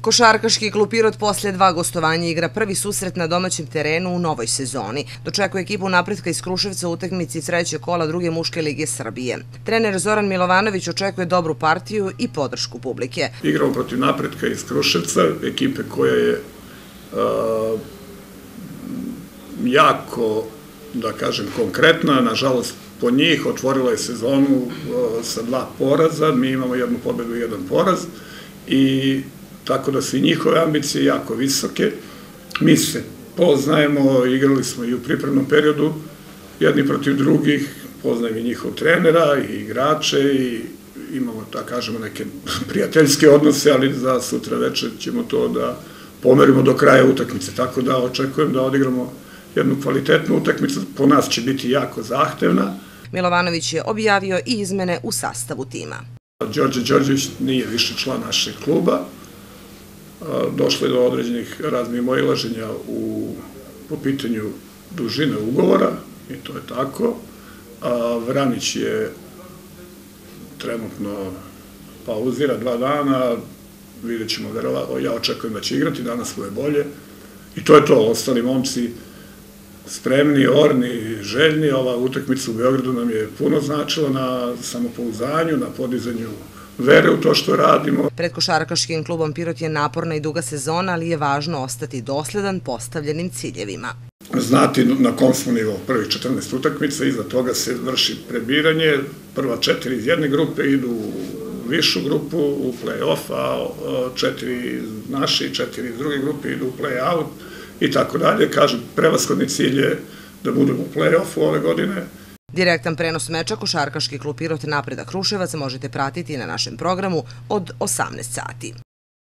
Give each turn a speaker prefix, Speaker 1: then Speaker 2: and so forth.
Speaker 1: Košarkaški klub Pirot posle dva gostovanja igra prvi susret na domaćem terenu u novoj sezoni. Dočekuje ekipu napretka iz Kruševca u utakmici treće kola druge muške lige Srbije. Trener Zoran Milovanović očekuje dobru partiju i podršku publike.
Speaker 2: Igramo protiv napretka iz Kruševca, ekipe koja je jako, da kažem, konkretna. Nažalost, po njih otvorila je sezonu sa dva poraza. Mi imamo jednu pobedu i jedan poraz. I tako da su i njihove ambicije jako visoke. Mi se poznajemo, igrali smo i u pripremnom periodu jedni protiv drugih, poznajem i njihov trenera i igrače i imamo, da kažemo, neke prijateljske odnose, ali za sutra večer ćemo to da pomerimo do kraja utakmice, tako da očekujem da odigramo jednu kvalitetnu utakmicu, po nas će biti jako zahtevna.
Speaker 1: Milovanović je objavio i izmene u sastavu tima.
Speaker 2: Đorđe Đorđević nije više član našeg kluba, došlo je do određenih razmimoilaženja u, po pitanju dužine ugovora, i to je tako. Vranić je trenutno pauzira dva dana, vidjet ćemo, ja očekujem da će igrati, danas mu je bolje. I to je to, ostali momci spremni, orni, željni. Ova utakmica u Beogradu nam je puno značila na samopouzanju, na podizanju vere u to što radimo.
Speaker 1: Pred košarkaškim klubom Pirot je naporna i duga sezona, ali je važno ostati dosledan postavljenim ciljevima.
Speaker 2: Znati na kom smo nivou prvih 14 utakmica, iza toga se vrši prebiranje, prva četiri iz jedne grupe idu u višu grupu u play-off, a četiri naše i četiri iz druge grupe idu u play-out i tako dalje. Kažem, prevaskodni cilj je da budemo u play-offu ove godine,
Speaker 1: Direktan prenos meča Košarkaški klub Pirot napreda Kruševac možete pratiti na našem programu od 18 sati.